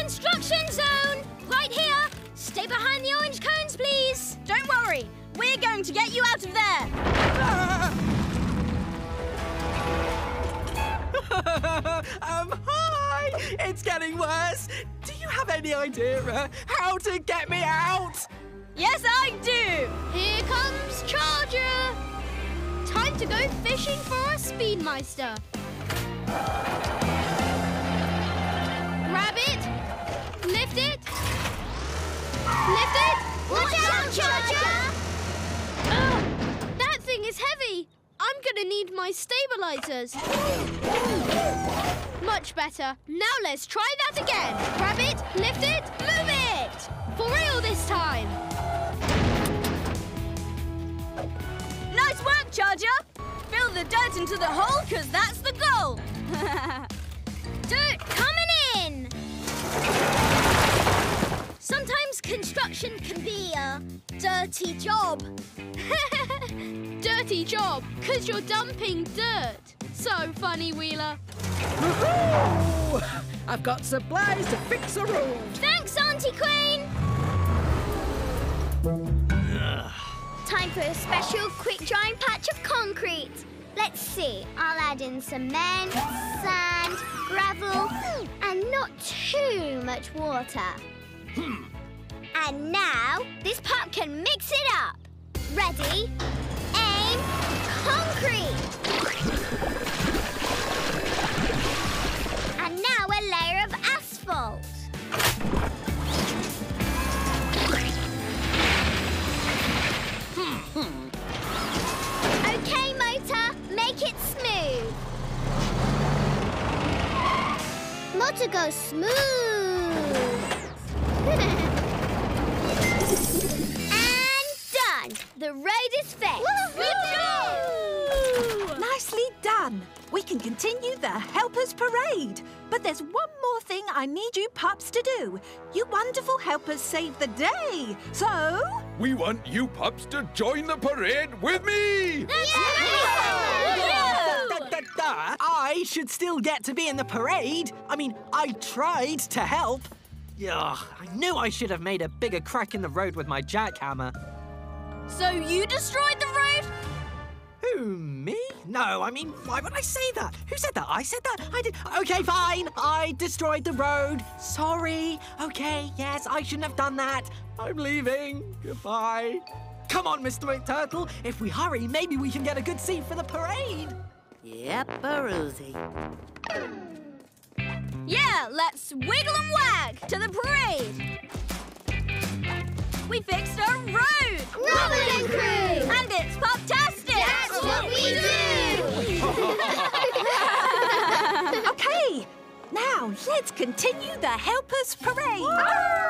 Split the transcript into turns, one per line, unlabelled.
construction zone! Right here! Stay behind the orange cones, please!
Don't worry, we're going to get you out of there!
um, hi! It's getting worse. Do you have any idea uh, how to get me out?
Yes, I do!
Here comes Charger! Time to go fishing for a Speed Meister. Grab it! Lift it! Lift it!
Watch out, Charger!
Ugh, oh, that thing is heavy! I'm gonna need my stabilizers. Much better. Now let's try that again. Grab it, lift it, move it! For real this time.
Nice work, Charger! Fill the dirt into the hole, because that's the goal!
Dirt coming construction can be a dirty job. dirty job, because you're dumping dirt. So funny, Wheeler.
I've got supplies to fix a road.
Thanks, Auntie Crane!
Time for a special quick drying patch of concrete. Let's see, I'll add in cement, sand, gravel, and not too much water. Hmm. And now, this pup can mix it up. Ready, aim, concrete! And now a layer of asphalt. Okay, motor, make it smooth. Motor goes smooth. The road is fixed.
Nicely done. We can continue the Helpers Parade. But there's one more thing I need you pups to do. You wonderful helpers save the day. So...
We want you pups to join the parade with me!
Da, da, da. I should still get to be in the parade. I mean, I tried to help. Ugh, I knew I should have made a bigger crack in the road with my jackhammer.
So you destroyed the road?
Who, me? No, I mean, why would I say that? Who said that? I said that? I did. Okay, fine. I destroyed the road. Sorry. Okay, yes, I shouldn't have done that. I'm leaving. Goodbye. Come on, Mr. McTurtle. If we hurry, maybe we can get a good seat for the parade.
Yep, Rosie.
Yeah, let's wiggle and wag to the parade. We fixed a road.
Let's continue the Helpers Parade.